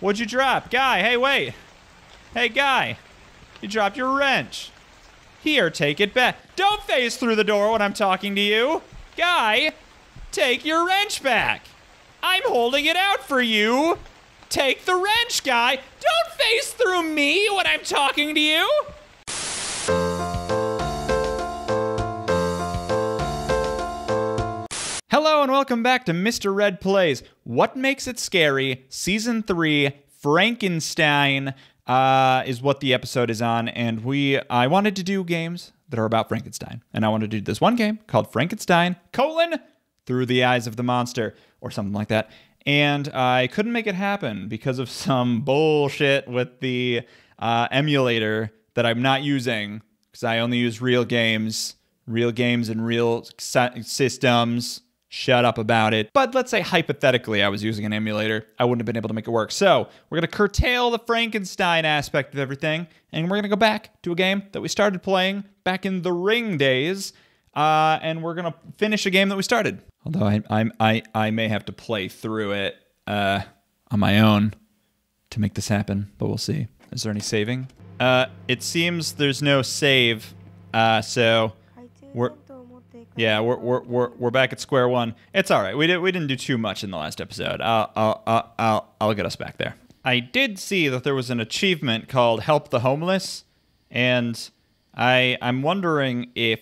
What'd you drop? Guy, hey, wait. Hey, guy. You dropped your wrench. Here, take it back. Don't face through the door when I'm talking to you. Guy, take your wrench back. I'm holding it out for you. Take the wrench, guy. Don't face through me when I'm talking to you. Hello and welcome back to MisterRed Plays What Makes It Scary, Season 3, Frankenstein uh, is what the episode is on. And we, I wanted to do games that are about Frankenstein. And I wanted to do this one game called Frankenstein, colon, Through the Eyes of the Monster, or something like that. And I couldn't make it happen because of some bullshit with the uh, emulator that I'm not using because I only use real games, real games and real sy- systems. Shut up about it. But let's say hypothetically I was using an emulator, I wouldn't have been able to make it work. So we're going to curtail the Frankenstein aspect of everything, and we're going to go back to a game that we started playing back in the Ring days, uh, and we're going to finish a game that we started. Although I, I, I, I may have to play through it uh, on my own to make this happen, but we'll see. Is there any saving? Uh, it seems there's no save, uh, so we're yeah, we're, we're, we're, we're back at square one. It's all right. We, did, we didn't do too much in the last episode. I'll, I'll, I'll, I'll, get us back there. I did see that there was an achievement called Help the Homeless, and I, I'm wondering if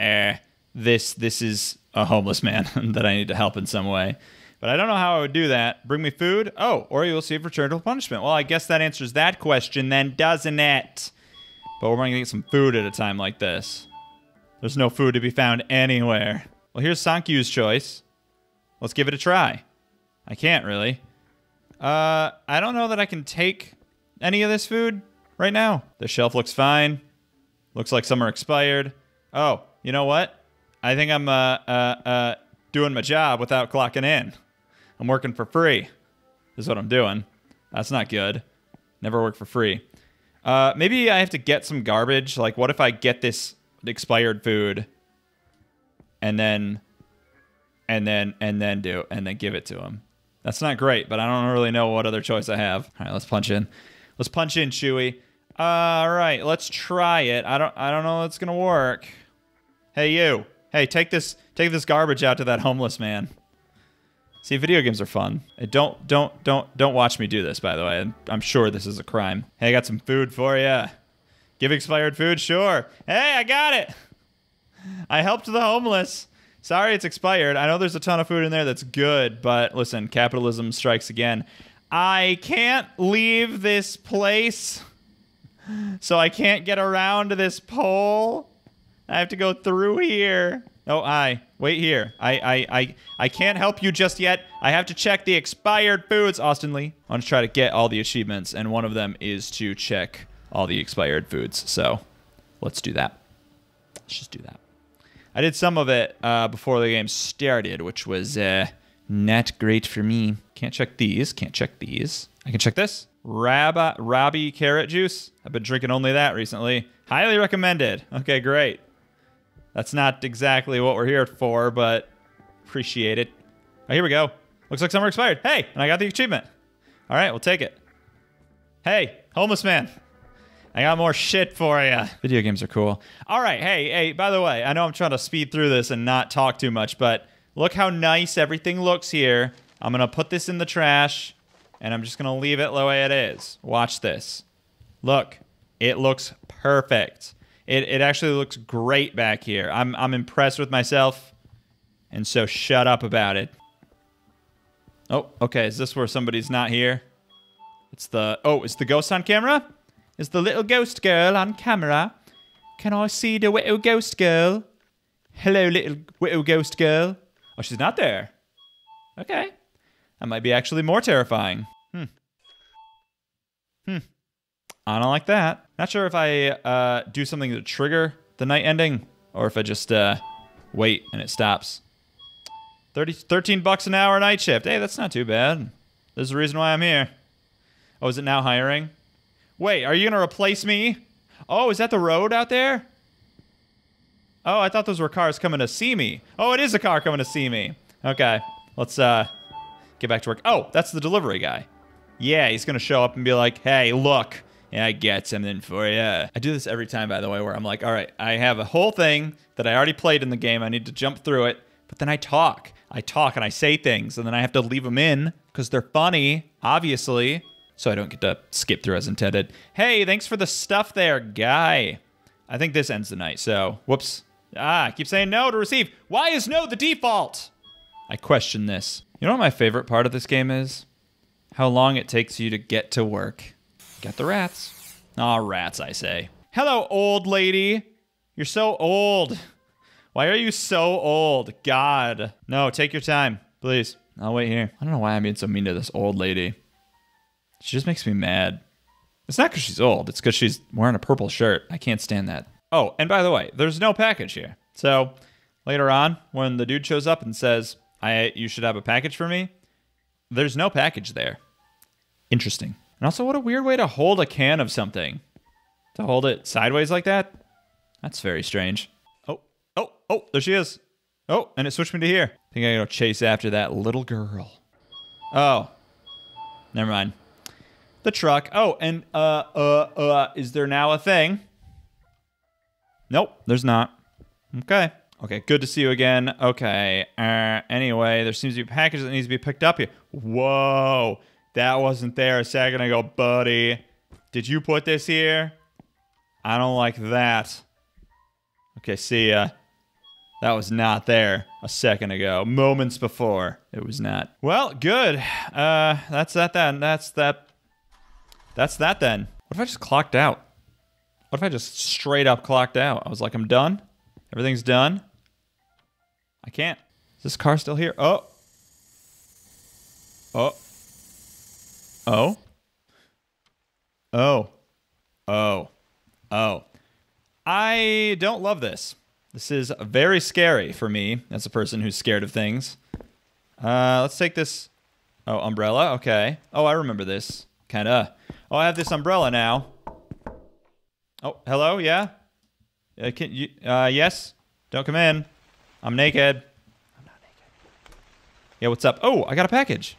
uh, this, this is a homeless man that I need to help in some way. But I don't know how I would do that. Bring me food? Oh, or you will see receive returnable punishment. Well, I guess that answers that question then, doesn't it? But we're going to get some food at a time like this. There's no food to be found anywhere. Well, here's Sankyu's choice. Let's give it a try. I can't really. Uh, I don't know that I can take any of this food right now. The shelf looks fine. Looks like some are expired. Oh, you know what? I think I'm uh, uh, uh, doing my job without clocking in. I'm working for free. Is what I'm doing. That's not good. Never work for free. Uh, maybe I have to get some garbage. Like, what if I get this expired food and then and then and then do and then give it to him. That's not great, but I don't really know what other choice I have. All right, let's punch in. Let's punch in, Chewy. Uh, all right, let's try it. I don't I don't know it's gonna work. Hey you. Hey, take this take this garbage out to that homeless man. See, video games are fun. Don't don't don't don't watch me do this. By the way, I'm sure this is a crime. Hey, I got some food for you. Give expired food? Sure. Hey, I got it. I helped the homeless. Sorry it's expired. I know there's a ton of food in there that's good, but listen, capitalism strikes again. I can't leave this place, so I can't get around this pole. I have to go through here. Oh, I wait here. I, I, I, I can't help you just yet. I have to check the expired foods. Austin Lee. I want to try to get all the achievements, and one of them is to check all the expired foods. So let's do that. Let's just do that. I did some of it uh, before the game started, which was uh, not great for me. Can't check these. Can't check these. I can check this. Rabba, Robbie carrot juice. I've been drinking only that recently. Highly recommended. Okay, great. That's not exactly what we're here for, but appreciate it. Oh, here we go. Looks like are expired. Hey, and I got the achievement. All right, we'll take it. Hey, homeless man. I got more shit for you. Video games are cool. All right, hey, hey, by the way, I know I'm trying to speed through this and not talk too much, but look how nice everything looks here. I'm going to put this in the trash, and I'm just going to leave it the way it is. Watch this. Look, it looks perfect. It, it actually looks great back here. I'm, I'm impressed with myself, and so shut up about it. Oh, okay, is this where somebody's not here? It's the, oh, is the ghost on camera? Is the little ghost girl on camera? Can I see the little ghost girl? Hello, little little ghost girl. Oh, she's not there. Okay. That might be actually more terrifying. Hmm. Hmm. I don't like that. Not sure if I uh, do something to trigger the night ending or if I just uh, wait and it stops. 30, 13 bucks an hour night shift. Hey, that's not too bad. There's a reason why I'm here. Oh, is it now hiring? Wait, are you going to replace me? Oh, is that the road out there? Oh, I thought those were cars coming to see me. Oh, it is a car coming to see me. Okay, let's uh, get back to work. Oh, that's the delivery guy. Yeah, he's gonna show up and be like, "Hey, look, I get something for you." I do this every time, by the way, where I'm like, "All right, I have a whole thing that I already played in the game. I need to jump through it, but then I talk, I talk, and I say things, and then I have to leave them in because they're funny, obviously." So I don't get to skip through as intended. Hey, thanks for the stuff there, guy. I think this ends the night. So, whoops. Ah, I keep saying no to receive. Why is no the default? I question this. You know what my favorite part of this game is? How long it takes you to get to work. Get the rats. Aw, rats, I say. Hello, old lady. You're so old. Why are you so old? God. No, take your time, please. I'll wait here. I don't know why I'm being so mean to this old lady. She just makes me mad. It's not because she's old, it's because she's wearing a purple shirt. I can't stand that. Oh, and by the way, there's no package here. So later on, when the dude shows up and says, I you should have a package for me, there's no package there. Interesting. And also, what a weird way to hold a can of something. To hold it sideways like that? That's very strange. Oh, oh, oh, there she is. Oh, and it switched me to here. I think I gotta chase after that little girl. Oh, never mind. The truck. Oh, and uh, uh, uh, is there now a thing? Nope, there's not. Okay. Okay, good to see you again. Okay. Uh, anyway, there seems to be a package that needs to be picked up here. Whoa. That wasn't there a second ago, buddy. Did you put this here? I don't like that. Okay, see ya. That was not there a second ago. Moments before, it was not. Well, good. Uh, that's that then. That's that. That's that then. What if I just clocked out? What if I just straight up clocked out? I was like, I'm done. Everything's done. I can't. Is this car still here? Oh. Oh. Oh. Oh. Oh. Oh. I don't love this. This is very scary for me as a person who's scared of things. Uh, let's take this. Oh, umbrella. Okay. Oh, I remember this. Kinda. Oh, I have this umbrella now. Oh, hello. Yeah. Uh, can you? Uh, yes. Don't come in. I'm naked. I'm not naked. Yeah. What's up? Oh, I got a package.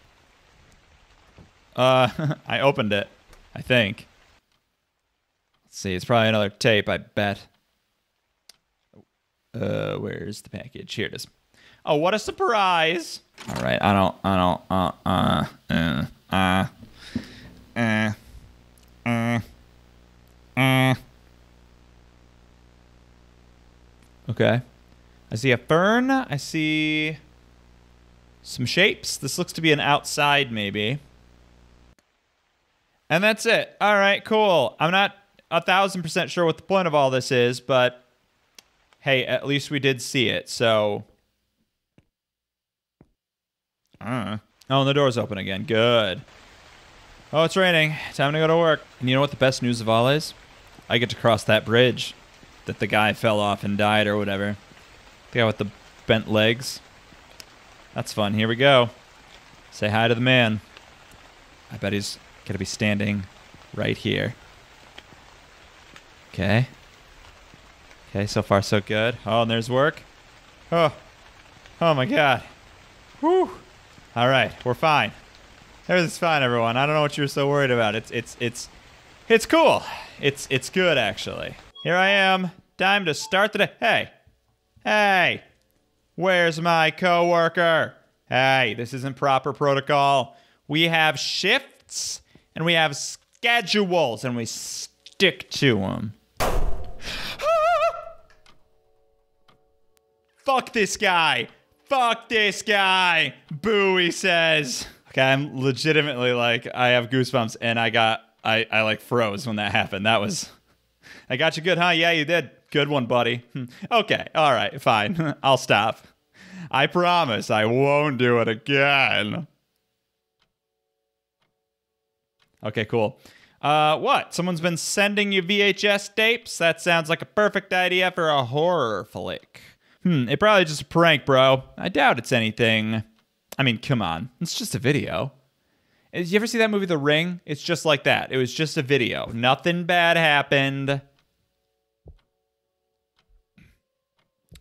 Uh, I opened it. I think. Let's see. It's probably another tape. I bet. Uh, where's the package? Here it is. Oh, what a surprise! All right, I don't, I don't, uh, uh, uh, uh, uh, uh, uh. Okay. I see a fern. I see some shapes. This looks to be an outside, maybe. And that's it. All right, cool. I'm not a thousand percent sure what the point of all this is, but hey, at least we did see it. So, uh, oh, and the door's open again. Good. Oh, it's raining. Time to go to work. And you know what the best news of all is? I get to cross that bridge that the guy fell off and died or whatever. The guy with the bent legs. That's fun. Here we go. Say hi to the man. I bet he's going to be standing right here. Okay. Okay, so far so good. Oh, and there's work. Oh. Oh my god. Whew. All right, we're fine. Everything's fine, everyone. I don't know what you're so worried about. It's it's it's it's cool. It's it's good actually. Here I am. Time to start the day. Hey. Hey. Where's my coworker? Hey, this isn't proper protocol. We have shifts and we have schedules and we stick to them. Fuck this guy. Fuck this guy. Boo, he says. Okay, I'm legitimately like, I have goosebumps and I got, I, I like froze when that happened. That was, I got you good, huh? Yeah, you did. Good one, buddy. okay, all right, fine. I'll stop. I promise I won't do it again. Okay, cool. Uh, what? Someone's been sending you VHS tapes? That sounds like a perfect idea for a horror flick. Hmm, it probably just a prank, bro. I doubt it's anything. I mean, come on. It's just a video. Did you ever see that movie The Ring? It's just like that. It was just a video. Nothing bad happened.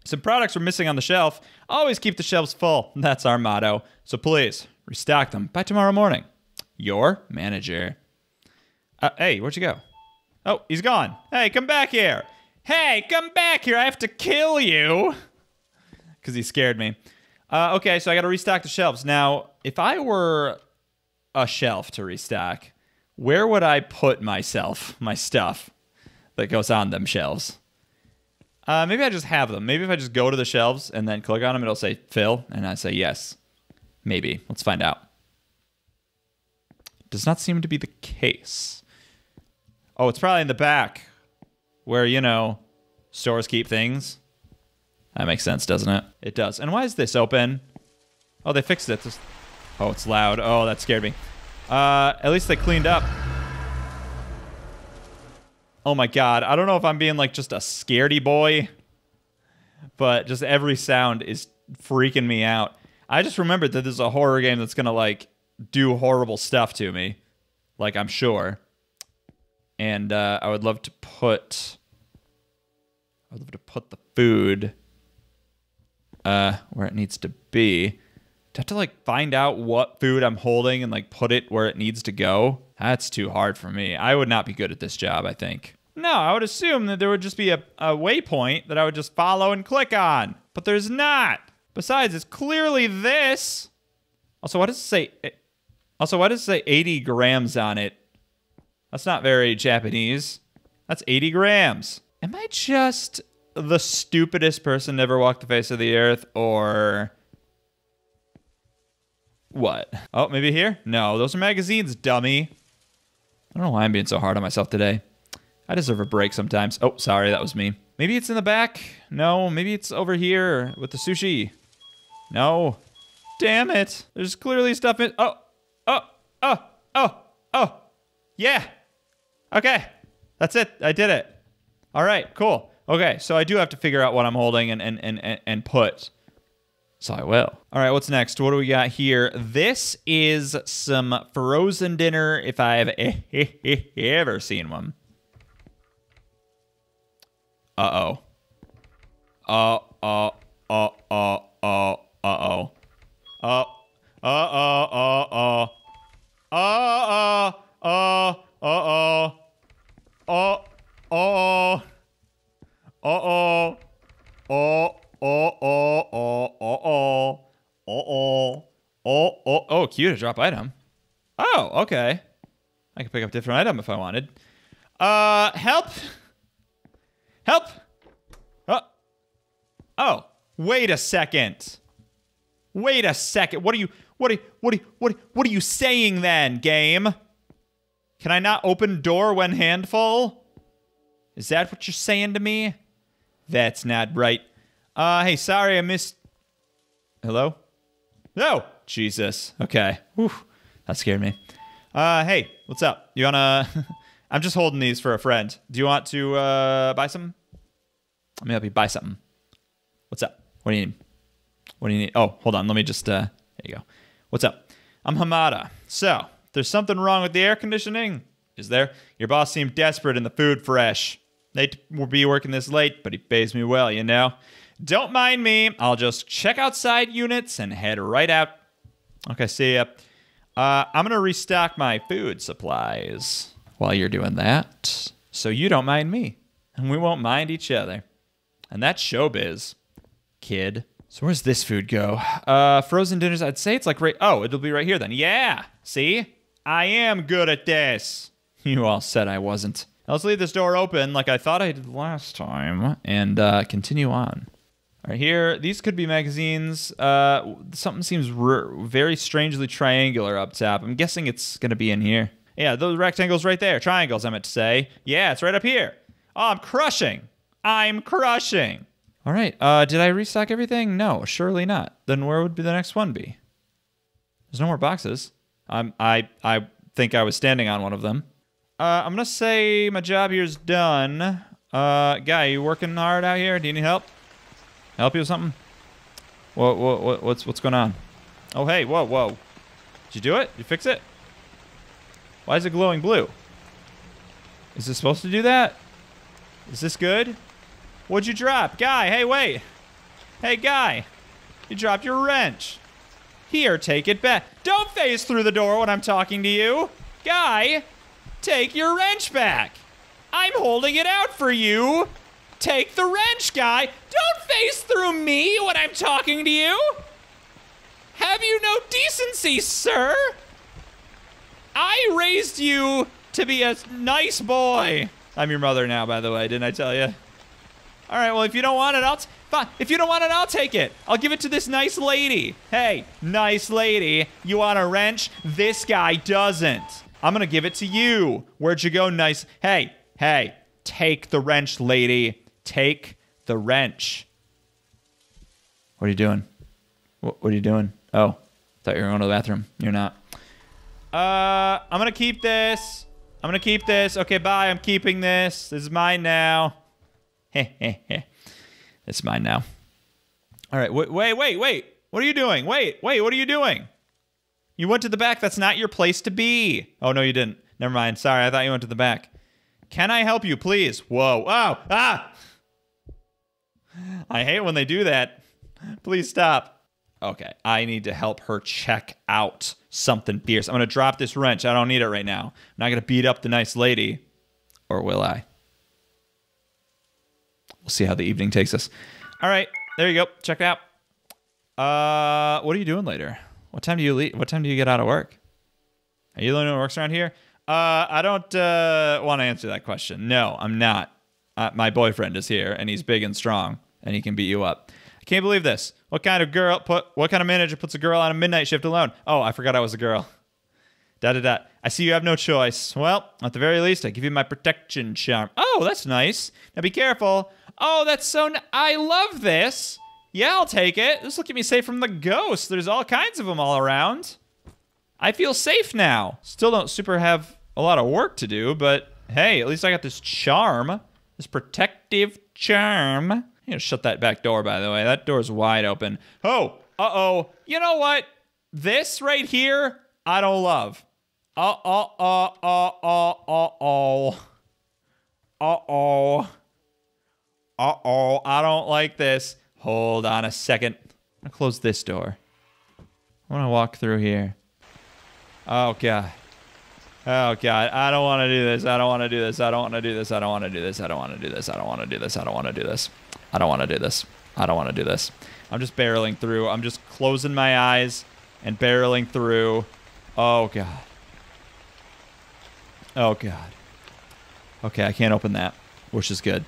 Some products were missing on the shelf. Always keep the shelves full. That's our motto. So please, restock them by tomorrow morning. your manager. Uh, hey, where'd you go? Oh, he's gone. Hey, come back here. Hey, come back here. I have to kill you. Because he scared me. Uh, okay, so I got to restock the shelves. Now, if I were a shelf to restock, where would I put myself, my stuff that goes on them shelves? Uh, maybe I just have them. Maybe if I just go to the shelves and then click on them, it'll say fill, and I say yes. Maybe. Let's find out. Does not seem to be the case. Oh, it's probably in the back where, you know, stores keep things. That makes sense, doesn't it? It does. And why is this open? Oh, they fixed it. Oh, it's loud. Oh, that scared me. Uh, at least they cleaned up. Oh my god. I don't know if I'm being like just a scaredy boy, but just every sound is freaking me out. I just remembered that this is a horror game that's gonna like do horrible stuff to me. Like I'm sure. And uh, I would love to put I would love to put the food uh, where it needs to be. To have to like find out what food I'm holding and like put it where it needs to go. That's too hard for me. I would not be good at this job, I think. No, I would assume that there would just be a, a waypoint that I would just follow and click on. But there's not. Besides, it's clearly this. Also, what does it say? Also, what does it say 80 grams on it? That's not very Japanese. That's 80 grams. Am I just the stupidest person to ever the face of the earth, or what? Oh, maybe here? No, those are magazines, dummy. I don't know why I'm being so hard on myself today. I deserve a break sometimes. Oh, sorry, that was me. Maybe it's in the back. No, maybe it's over here with the sushi. No. Damn it. There's clearly stuff in. Oh, oh, oh, oh, oh. Yeah. Okay. That's it. I did it. All right, cool. Okay, so I do have to figure out what I'm holding and and and and put. So I will. All right, what's next? What do we got here? This is some frozen dinner if I've ever seen one. Uh-oh. Uh uh uh uh uh uh-oh. Oh, to drop item. Oh, okay. I can pick up different item if I wanted. Uh, help. Help. Oh. Oh, wait a second. Wait a second. What are you, what are, what are, what, what are you saying then, game? Can I not open door when handful? Is that what you're saying to me? That's not right. Uh, hey, sorry I missed. Hello? No! Jesus. Okay. Whew. That scared me. Uh, hey, what's up? You wanna. I'm just holding these for a friend. Do you want to uh, buy some? Let me help you buy something. What's up? What do you need? What do you need? Oh, hold on. Let me just. Uh, there you go. What's up? I'm Hamada. So, there's something wrong with the air conditioning. Is there? Your boss seemed desperate and the food fresh. They will be working this late, but he pays me well, you know? Don't mind me. I'll just check outside units and head right out. Okay, see ya. Uh, I'm going to restock my food supplies while you're doing that. So you don't mind me. And we won't mind each other. And that's showbiz, kid. So where's this food go? Uh, frozen dinners, I'd say it's like right... Oh, it'll be right here then. Yeah, see? I am good at this. You all said I wasn't. Let's leave this door open like I thought I did last time and uh, continue on. Right, here, these could be magazines. Uh, something seems very strangely triangular up top. I'm guessing it's going to be in here. Yeah, those rectangles right there. Triangles, I meant to say. Yeah, it's right up here. Oh, I'm crushing. I'm crushing. All right, uh, did I restock everything? No, surely not. Then where would be the next one be? There's no more boxes. I'm, I, I think I was standing on one of them. Uh, I'm gonna say my job here is done. Uh, guy, you working hard out here? Do you need help? Help you with something? What, what, what, what's, what's going on? Oh, hey, whoa, whoa. Did you do it? You fix it? Why is it glowing blue? Is this supposed to do that? Is this good? What'd you drop? Guy, hey, wait. Hey, guy. You dropped your wrench. Here, take it back. Don't phase through the door when I'm talking to you. Guy, take your wrench back. I'm holding it out for you. Take the wrench, guy. Don't face through me when I'm talking to you. Have you no decency, sir? I raised you to be a nice boy. I'm your mother now, by the way. Didn't I tell you? All right. Well, if you don't want it, I'll. Fine. If you don't want it, I'll take it. I'll give it to this nice lady. Hey, nice lady. You want a wrench? This guy doesn't. I'm gonna give it to you. Where'd you go, nice? Hey, hey. Take the wrench, lady. Take the wrench. What are you doing? What, what are you doing? Oh, thought you were going to the bathroom. You're not. Uh, I'm gonna keep this. I'm gonna keep this. Okay, bye. I'm keeping this. This is mine now. Heh. It's mine now. All right. Wait, wait, wait, wait. What are you doing? Wait, wait. What are you doing? You went to the back. That's not your place to be. Oh no, you didn't. Never mind. Sorry. I thought you went to the back. Can I help you, please? Whoa. Oh. Ah. I hate when they do that. Please stop. Okay, I need to help her check out something fierce. I'm going to drop this wrench. I don't need it right now. I'm not going to beat up the nice lady. Or will I? We'll see how the evening takes us. All right, there you go. Check it out. Uh, what are you doing later? What time do you leave? What time do you get out of work? Are you the only one who works around here? Uh, I don't uh, want to answer that question. No, I'm not. Uh, my boyfriend is here, and he's big and strong, and he can beat you up. I can't believe this. What kind of girl put? What kind of manager puts a girl on a midnight shift alone? Oh, I forgot I was a girl. Da da da. I see you have no choice. Well, at the very least, I give you my protection charm. Oh, that's nice. Now be careful. Oh, that's so. I love this. Yeah, I'll take it. This will keep me safe from the ghosts. There's all kinds of them all around. I feel safe now. Still don't super have a lot of work to do, but hey, at least I got this charm, this protective charm. I'm gonna shut that back door, by the way. That door's wide open. Oh, uh oh. You know what? This right here, I don't love. Uh uh uh uh uh uh oh. Uh oh. Uh oh. I don't like this. Hold on a second. I'm gonna close this door. I wanna walk through here. Oh god. Oh god, I don't want to do this. I don't want to do this. I don't want to do this. I don't want to do this. I don't want to do this. I don't want to do this. I don't want to do this. I don't want to do this. I don't want to do this. I'm just barreling through. I'm just closing my eyes and barreling through. Oh god. Oh god. Okay, I can't open that, which is good.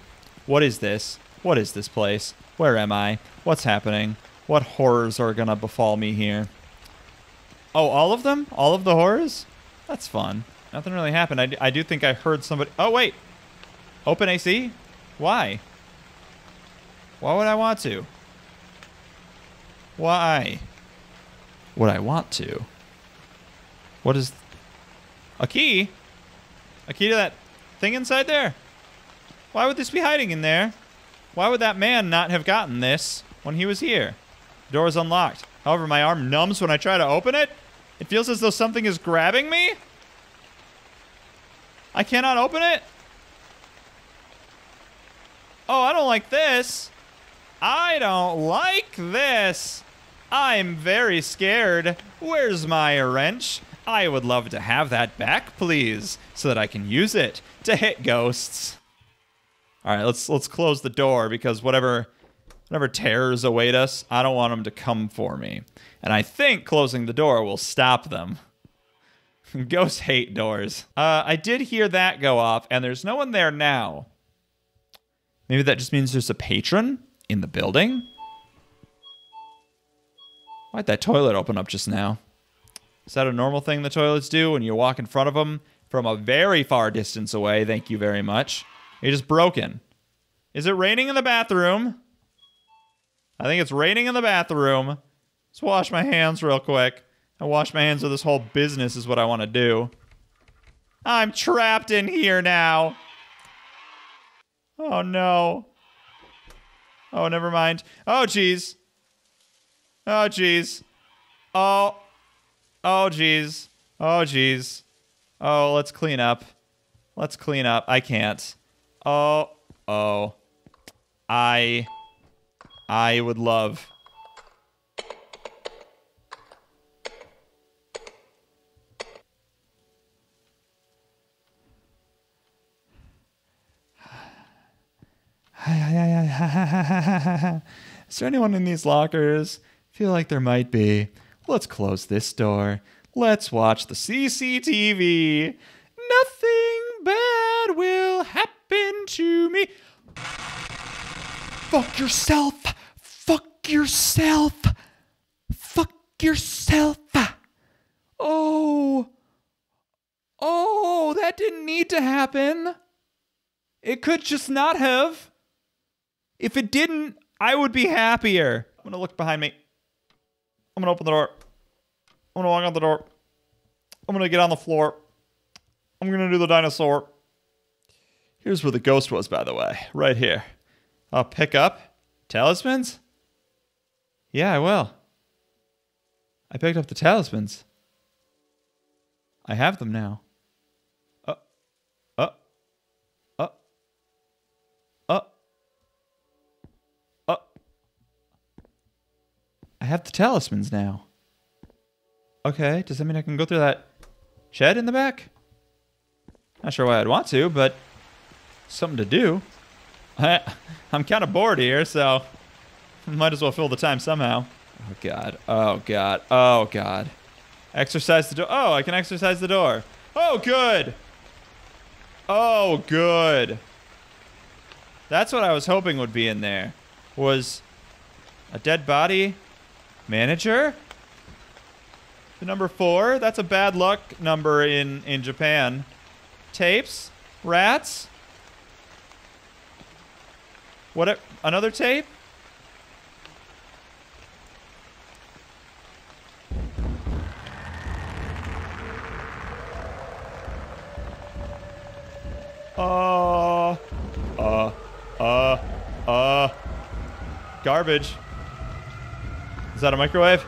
What is this? What is this place? Where am I? What's happening? What horrors are gonna befall me here? Oh, all of them? All of the horrors? That's fun. Nothing really happened. I, I do think I heard somebody. Oh, wait. Open AC? Why? Why would I want to? Why? Would I want to? What is. A key? A key to that thing inside there? Why would this be hiding in there? Why would that man not have gotten this when he was here? Door is unlocked. However, my arm numbs when I try to open it. It feels as though something is grabbing me. I cannot open it. Oh, I don't like this. I don't like this. I'm very scared. Where's my wrench? I would love to have that back, please, so that I can use it to hit ghosts. All right, let's let's close the door because whatever whatever terrors await us, I don't want them to come for me. And I think closing the door will stop them. Ghosts hate doors. Uh, I did hear that go off, and there's no one there now. Maybe that just means there's a patron in the building? Why'd that toilet open up just now? Is that a normal thing the toilets do when you walk in front of them from a very far distance away? Thank you very much. You're just broken. Is it raining in the bathroom? I think it's raining in the bathroom. Let's wash my hands real quick. I wash my hands of this whole business is what I want to do. I'm trapped in here now. Oh no. Oh, never mind. Oh, jeez. Oh, jeez. Oh. Oh, jeez. Oh, jeez. Oh, let's clean up. Let's clean up. I can't. Oh. Oh. I. I would love. Is there anyone in these lockers? Feel like there might be. Let's close this door. Let's watch the CCTV. Nothing bad will happen to me. Fuck yourself. Fuck yourself. Fuck yourself. Oh. Oh, that didn't need to happen. It could just not have. If it didn't, I would be happier. I'm gonna look behind me. I'm gonna open the door. I'm gonna walk out the door. I'm gonna get on the floor. I'm gonna do the dinosaur. Here's where the ghost was, by the way. Right here. I'll pick up talismans. Yeah, I will. I picked up the talismans. I have them now. Have the talismans now. Okay, does that mean I can go through that shed in the back? Not sure why I'd want to, but something to do. I, I'm kind of bored here, so might as well fill the time somehow. Oh god. Oh god. Oh god. Exorcise the door. Oh, I can exorcise the door. Oh, good. Oh, good. That's what I was hoping would be in there. Was a dead body manager? The number four? That's a bad luck number in, in Japan. Tapes? Rats? What? A, another tape? Uh, uh, uh, uh, garbage. Is that a microwave?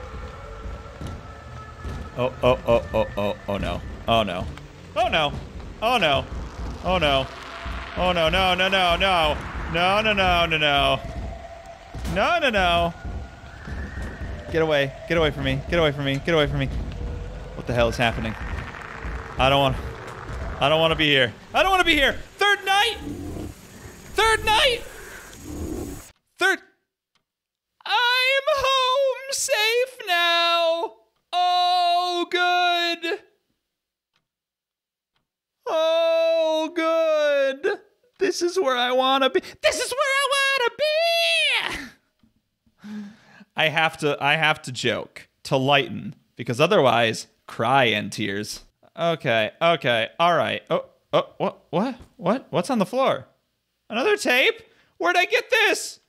Oh, oh, oh, oh, oh, oh no. Oh no. Oh no. Oh no. Oh no. Oh no, no, no, no, no. No, no, no, no, no. No, no, no. Get away. Get away from me. Get away from me. Get away from me. What the hell is happening? I don't want... I don't want to be here. I don't want to be here. Third night. Third night. Third. I'm home safe now. Oh, good. Oh, good. This is where I want to be. This is where I want to be. I have to I have to joke to lighten because otherwise cry and tears. Okay, okay, all right. Oh, oh, what, what, what? What's on the floor? Another tape? Where'd I get this?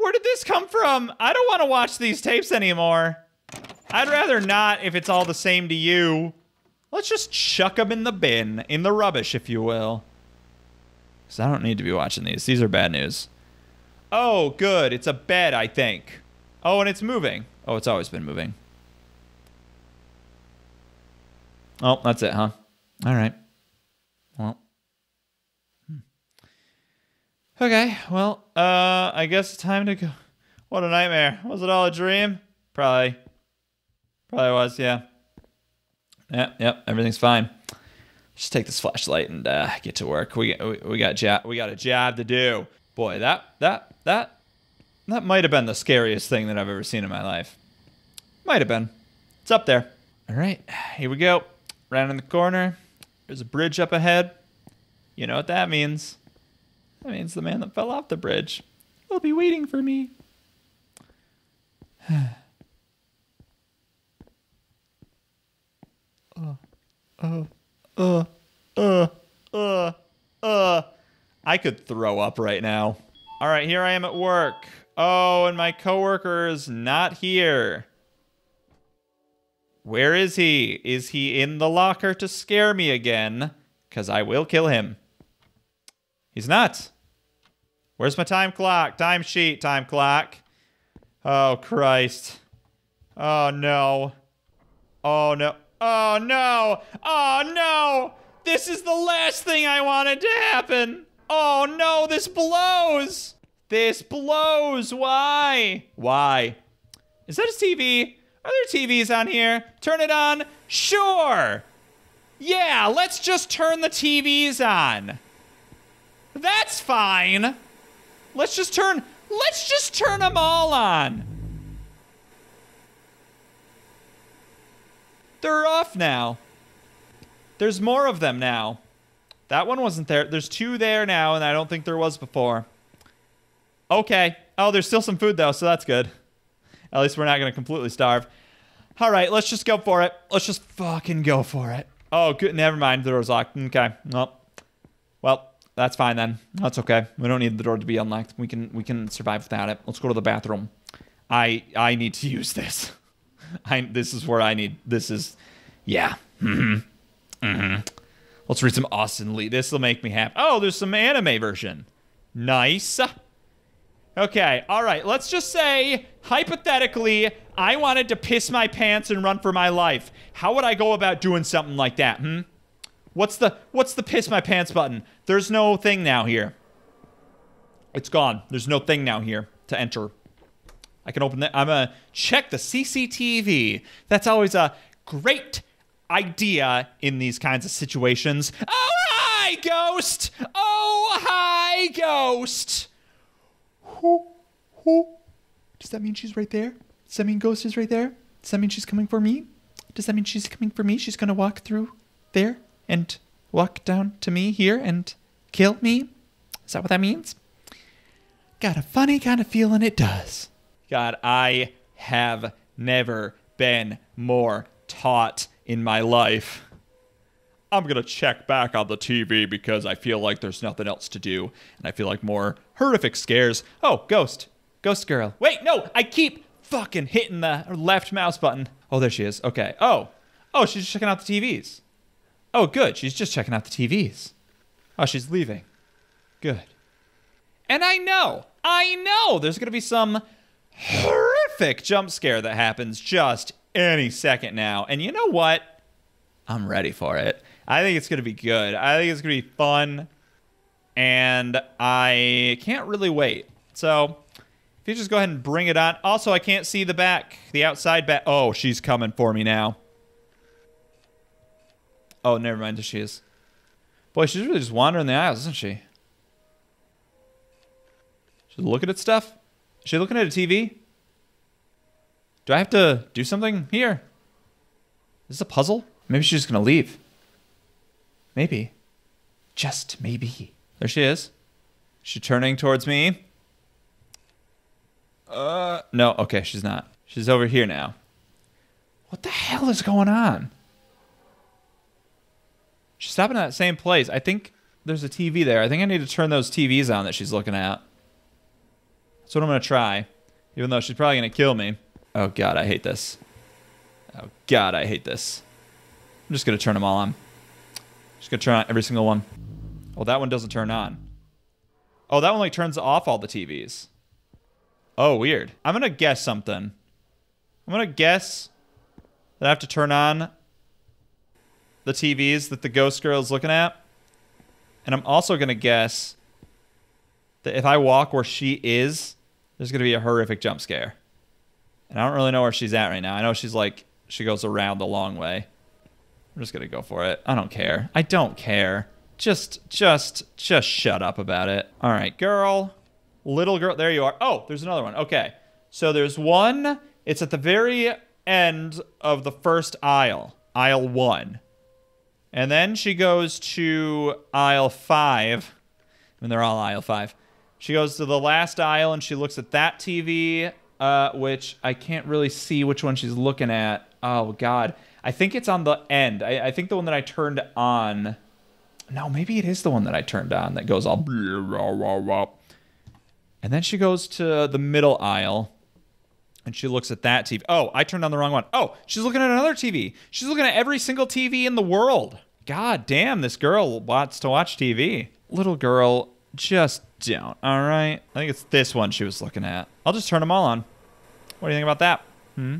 Where did this come from? I don't want to watch these tapes anymore. I'd rather not if it's all the same to you. Let's just chuck them in the bin, in the rubbish, if you will. Because I don't need to be watching these. These are bad news. Oh, good. It's a bed, I think. Oh, and it's moving. Oh, it's always been moving. Oh, that's it, huh? All right. Well. Hmm. Okay, well, uh, I guess it's time to go. What a nightmare. Was it all a dream? Probably. Probably was, yeah. Yep, yep, everything's fine. Just take this flashlight and uh, get to work. We we, we got job, we got a job to do. Boy, that that that that might have been the scariest thing that I've ever seen in my life. Might have been. It's up there. All right, here we go. Round in the corner. There's a bridge up ahead. You know what that means. That means the man that fell off the bridge will be waiting for me. uh, uh, uh, uh, uh, uh. I could throw up right now. All right, here I am at work. Oh, and my coworker is not here. Where is he? Is he in the locker to scare me again? Because I will kill him. He's not. Where's my time clock? Time sheet, time clock. Oh, Christ. Oh, no. Oh, no. Oh, no. Oh, no. This is the last thing I wanted to happen. Oh, no. This blows. This blows. Why? Why? Is that a TV? Are there TVs on here? Turn it on? Sure. Yeah, let's just turn the TVs on. That's fine. Let's just turn. Let's just turn them all on. They're off now. There's more of them now. That one wasn't there. There's two there now, and I don't think there was before. Okay. Oh, there's still some food, though, so that's good. At least we're not going to completely starve. All right, let's just go for it. Let's just fucking go for it. Oh, good. Never mind. The door's locked. Okay. Well, well, that's fine then. That's okay. We don't need the door to be unlocked. We can we can survive without it. Let's go to the bathroom. I I need to use this. I this is where I need. This is, yeah. Mm-hmm. Mm-hmm. Let's read some Austin Lee. This will make me happy. Oh, there's some anime version. Nice. Okay, all right. Let's just say, hypothetically, I wanted to piss my pants and run for my life. How would I go about doing something like that? Hmm. What's the what's the piss my pants button? There's no thing now here. It's gone. There's no thing now here to enter. I can open that. I'm gonna check the CCTV. That's always a great idea in these kinds of situations. Oh hi, ghost! Oh hi, ghost! Who, who? Does that mean she's right there? Does that mean ghost is right there? Does that mean she's coming for me? Does that mean she's coming for me? She's gonna walk through there and walk down to me here and kill me? Is that what that means? Got a funny kind of feeling it does. God, I have never been more taut in my life. I'm going to check back on the TV because I feel like there's nothing else to do. And I feel like more horrific scares. Oh, ghost. Ghost girl. Wait, no, I keep fucking hitting the left mouse button. Oh, there she is. Okay. Oh. Oh, she's checking out the TVs. Oh, good. She's just checking out the TVs. Oh, she's leaving. Good. And I know, I know there's going to be some horrific jump scare that happens just any second now. And you know what? I'm ready for it. I think it's going to be good. I think it's going to be fun. And I can't really wait. So if you just go ahead and bring it on. Also, I can't see the back, the outside back. Oh, she's coming for me now. Oh, never mind. There she is. Boy, she's really just wandering the aisles, isn't she? She's looking at stuff. Is she looking at a TV? Do I have to do something here? Is this a puzzle? Maybe she's just gonna leave. Maybe. Just maybe. There she is. She turning towards me. Uh, no, okay, she's not. She's over here now. What the hell is going on? She's stopping at that same place. I think there's a TV there. I think I need to turn those TVs on that she's looking at. That's what I'm going to try. Even though she's probably going to kill me. Oh, God, I hate this. Oh, God, I hate this. I'm just going to turn them all on. Just going to turn on every single one. Oh, that one doesn't turn on. Oh, that one, like, turns off all the TVs. Oh, weird. I'm going to guess something. I'm going to guess that I have to turn on the TVs that the ghost girl is looking at. And I'm also going to guess that if I walk where she is, there's going to be a horrific jump scare. And I don't really know where she's at right now. I know she's like, she goes around the long way. I'm just going to go for it. I don't care. I don't care. Just, just, just shut up about it. All right, girl. Little girl. There you are. Oh, there's another one. Okay. So there's one. It's at the very end of the first aisle, aisle one. And then she goes to aisle five. I mean, they're all aisle five. She goes to the last aisle and she looks at that TV, uh, which I can't really see which one she's looking at. Oh, God. I think it's on the end. I, I think the one that I turned on. No, maybe it is the one that I turned on that goes all. And then she goes to the middle aisle and she looks at that TV. Oh, I turned on the wrong one. Oh, she's looking at another TV. She's looking at every single TV in the world. God damn, this girl wants to watch TV. Little girl, just don't, all right? I think it's this one she was looking at. I'll just turn them all on. What do you think about that? Hmm?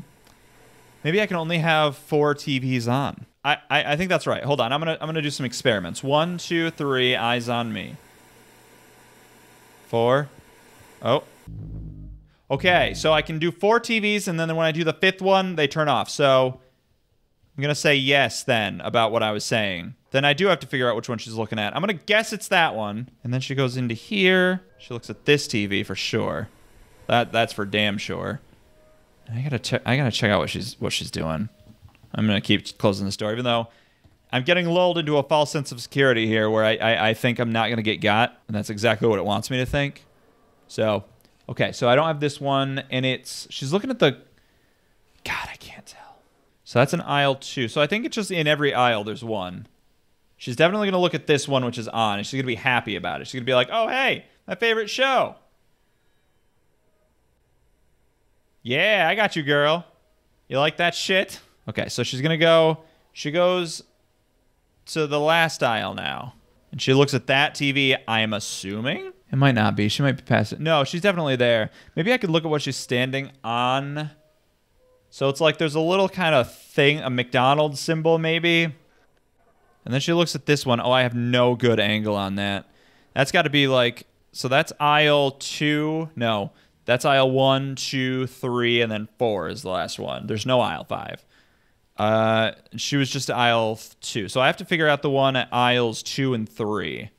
Maybe I can only have four TVs on. I, I, I think that's right. Hold on. I'm gonna I'm gonna do some experiments. One, two, three, eyes on me. Four. Oh. Okay, so I can do four TVs, and then when I do the fifth one, they turn off. So I'm going to say yes then about what I was saying. Then I do have to figure out which one she's looking at. I'm going to guess it's that one. And then she goes into here. She looks at this TV for sure. That that's for damn sure. I got to check I got to check out what she's what she's doing. I'm going to keep closing the door even though I'm getting lulled into a false sense of security here where I, I, I think I'm not going to get got. And that's exactly what it wants me to think. So, okay. So I don't have this one. And it's, she's looking at the, God, I can't tell. So that's an aisle two. So I think it's just in every aisle there's one. She's definitely to look at this one, which is on, and she's to be happy about it. She's to be like, oh, hey, my favorite show. Yeah, I got you, girl. You like that shit? Okay, so she's to go, she goes to the last aisle now. And she looks at that TV, I am assuming. It might not be. She might be past it. No, she's definitely there. Maybe I could look at what she's standing on. So it's like there's a little kind of thing, a McDonald's symbol maybe. And then she looks at this one. Oh, I have no good angle on that. That's got to be like, so that's aisle two. No, that's aisle one, two, three, and then four is the last one. There's no aisle five. Uh, she was just aisle two. So I have to figure out the one at aisles two and three.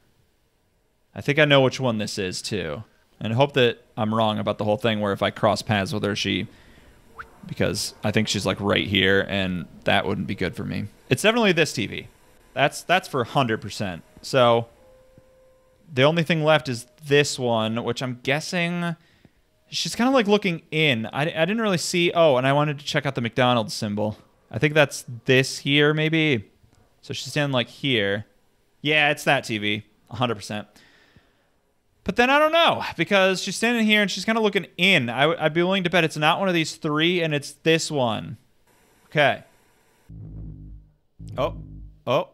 I think I know which one this is too. And I hope that I'm wrong about the whole thing where if I cross paths with her, she. Because I think she's like right here, and that wouldn't be good for me. It's definitely this TV. That's that's for 100%. So the only thing left is this one, which I'm guessing she's kind of like looking in. I, I didn't really see. Oh, and I wanted to check out the McDonald's symbol. I think that's this here, maybe. So she's standing like here. Yeah, it's that TV, 100%. But then I don't know because she's standing here and she's kind of looking in. I, would be willing to bet it's not one of these three and it's this one. Okay. Oh, oh.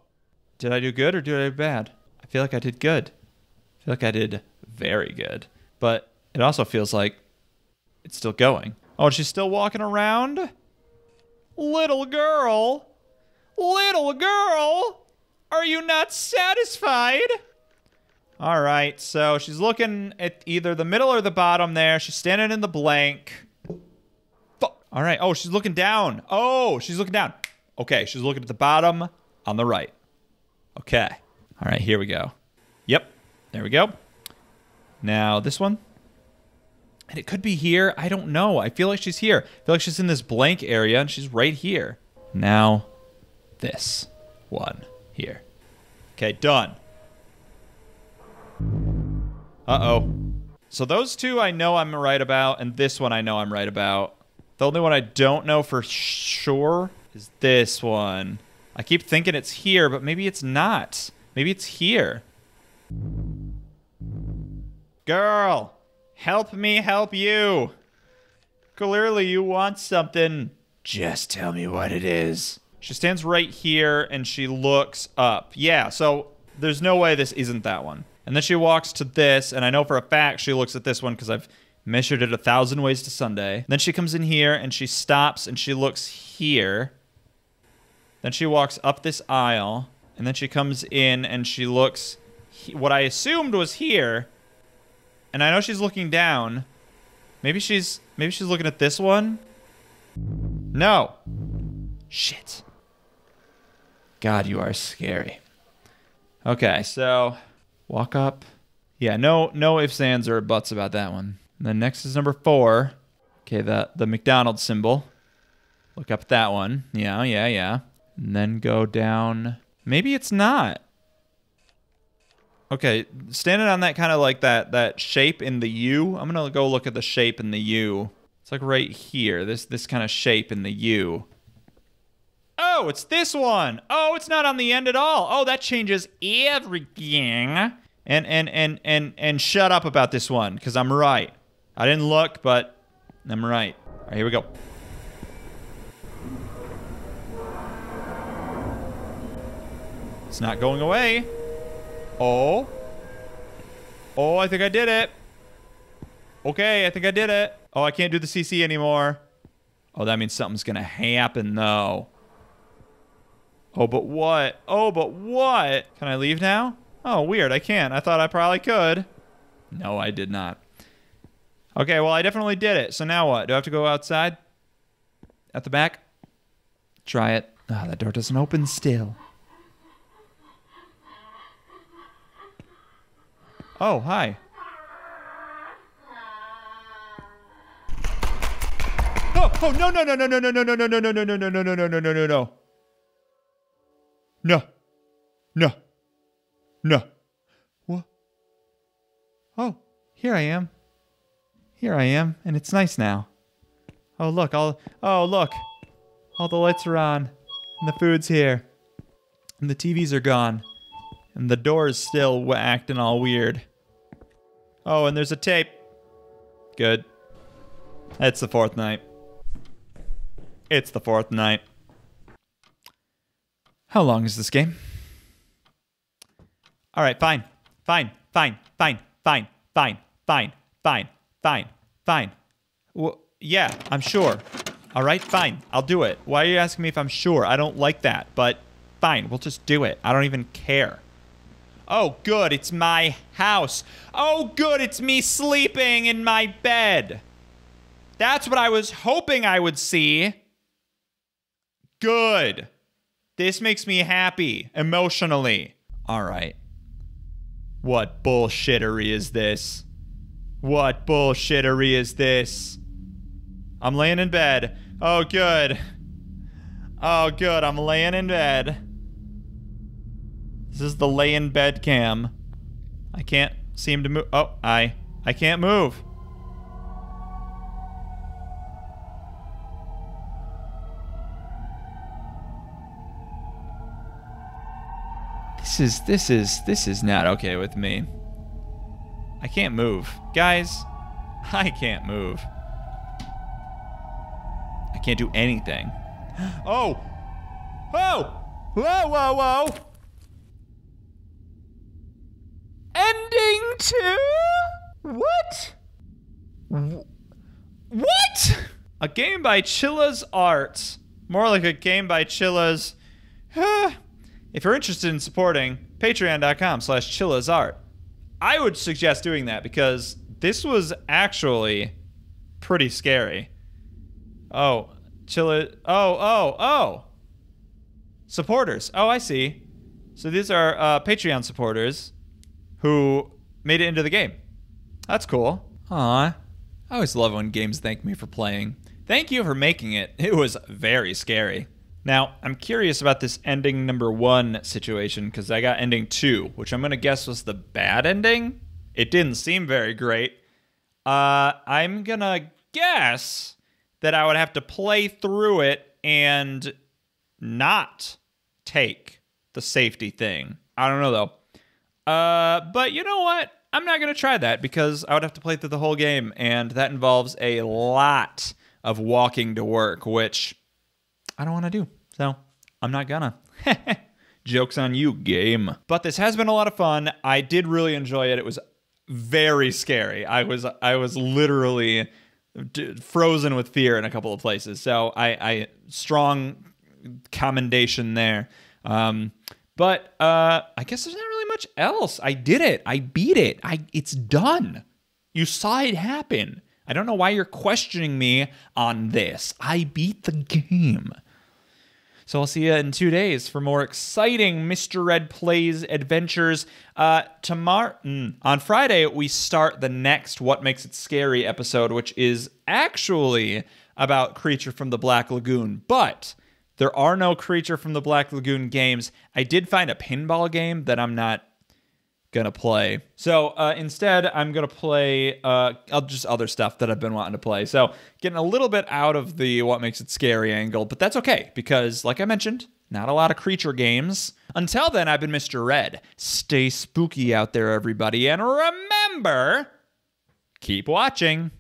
Did I do good or did I do bad? I feel like I did good. I feel like I did very good. But it also feels like it's still going. Oh, and she's still walking around? Little girl, little girl, are you not satisfied? All right, so she's looking at either the middle or the bottom there. She's standing in the blank. All right, oh, she's looking down. Oh, she's looking down. Okay, she's looking at the bottom on the right. Okay. All right, here we go. Yep, there we go. Now, this one. And it could be here. I don't know. I feel like she's here. I feel like she's in this blank area and she's right here. Now, this one here. Okay, done. Uh-oh. So those two I know I'm right about, and this one I know I'm right about. The only one I don't know for sure is this one. I keep thinking it's here, but maybe it's not. Maybe it's here. Girl! Help me help you. Clearly you want something. Just tell me what it is. She stands right here and she looks up. Yeah, so there's no way this isn't that one. And then she walks to this, and I know for a fact she looks at this one because I've measured it a thousand ways to Sunday. Then she comes in here and she stops and she looks here. Then she walks up this aisle, and then she comes in and she looks what I assumed was here and I know she's looking down. Maybe she's maybe she's looking at this one. No. Shit. God, you are scary. Okay, so walk up. Yeah, no no ifs, ands, or buts about that one. And then next is number four. Okay, the the McDonald's symbol. Look up that one. Yeah, yeah, yeah. And then go down. Maybe it's not. Okay, standing on that kind of like that that shape in the U. I'm gonna go look at the shape in the U. It's like right here. This this kind of shape in the U. Oh, it's this one. Oh, it's not on the end at all. Oh, that changes everything. And and and and and shut up about this one, because I'm right. I didn't look, but I'm right. All right, here we go. It's not going away. Oh. Oh, I think I did it. Okay, I think I did it. Oh, I can't do the CC anymore. Oh, that means something's to happen, though. Oh, but what? Oh, but what? Can I leave now? Oh, weird. I can't. I thought I probably could. No, I did not. Okay, well, I definitely did it. So now what? Do I have to go outside? At the back? Try it. Ah, that door doesn't open still. Oh, hi. Oh, oh no no no no no no no no no no no no no no no no no no no no no. No. What? Oh, here I am. Here I am, and it's nice now. Oh look, all oh look. All the lights are on. And the food's here. And the TVs are gone. And the door's still acting all weird. Oh, and there's a tape. Good. It's the fourth night. It's the fourth night. How long is this game? All right, fine. Fine. Fine. Fine. Fine. Fine. Fine. Fine. Fine. Fine. Well, yeah, I'm sure. All right, fine. I'll do it. Why are you asking me if I'm sure? I don't like that, but fine. We'll just do it. I don't even care. Oh, good. It's my house. Oh, good. It's me sleeping in my bed. That's what I was hoping I would see. Good. This makes me happy emotionally. All right. What bullshittery is this? What bullshittery is this? I'm laying in bed. Oh, good. Oh, good. I'm laying in bed. This is the lay in bed cam. I can't seem to move. Oh, I. I can't move. This is this is this is not okay with me. I can't move. Guys, I can't move. I can't do anything. Oh! Oh! Whoa, whoa, whoa! Ending two? What? What? A game by Chilla's Arts. More like a game by Chilla's. if you're interested in supporting, patreon.com slash Chilla's Art. I would suggest doing that because this was actually pretty scary. Oh, Chilla. Oh, oh, oh. Supporters. Oh, I see. So these are uh, Patreon supporters who made it into the game. That's cool. Aw. I always love when games thank me for playing. Thank you for making it. It was very scary. Now, I'm curious about this ending number one situation because I got ending two, which I'm going to guess was the bad ending. It didn't seem very great. Uh, I'm going to guess that I would have to play through it and not take the safety thing. I don't know though. Uh, but you know what? I'm not going to try that because I would have to play through the whole game, and that involves a lot of walking to work, which I don't want to do. So I'm not gonna. Joke's on you, game. But this has been a lot of fun. I did really enjoy it. It was very scary. I was I was literally d- frozen with fear in a couple of places. So I, I strong commendation there. Um, but uh, I guess there's not really much else. I did it. I beat it. I it's done. You saw it happen. I don't know why you're questioning me on this. I beat the game. So I'll see you in two days for more exciting MisterRed Plays adventures. Uh, tomorrow, mm, on Friday, we start the next What Makes It Scary episode, which is actually about Creature from the Black Lagoon. But there are no Creature from the Black Lagoon games. I did find a pinball game that I'm not gonna play. So uh, instead, I'm gonna play uh, just other stuff that I've been wanting to play. So getting a little bit out of the what makes it scary angle, but that's okay because, like I mentioned, not a lot of creature games. Until then, I've been MisterRed. Stay spooky out there, everybody, and remember, keep watching.